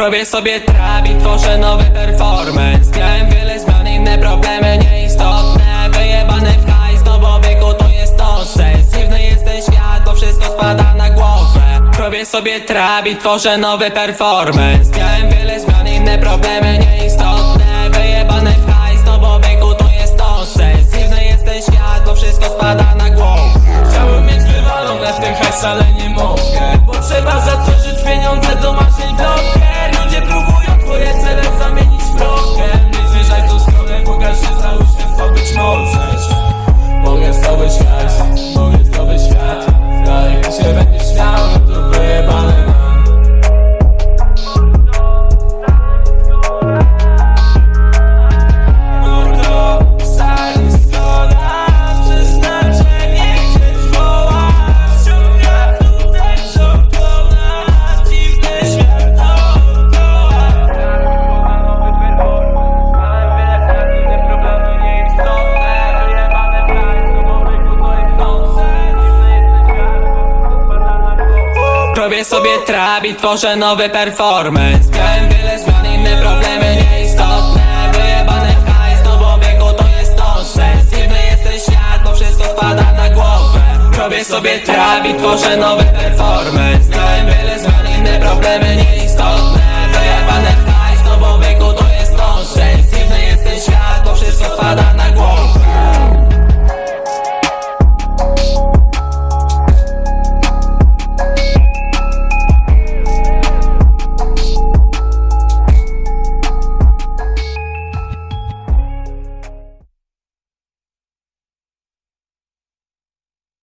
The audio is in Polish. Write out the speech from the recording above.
Robię sobie trap i tworzę nowy performance. Miałem wiele zmian, inne problemy nieistotne. Wyjebane w hajs, no bo byku to jest nonsens Dziwny jest ten świat, bo wszystko spada na głowę. Robię sobie trap i tworzę nowy performance. Miałem wiele zmian, inne problemy nieistotne Robię sobie trap i tworzę nowy performance Miałem wiele zmian, inne problemy nieistotne. Wyjebane w hajs, no bo biegu to jest nonsens. Dziwny jest ten świat, bo wszystko spada na głowę. Robię sobie trap i tworzę nowy performance Miałem wiele zmian, inne problemy nieistotne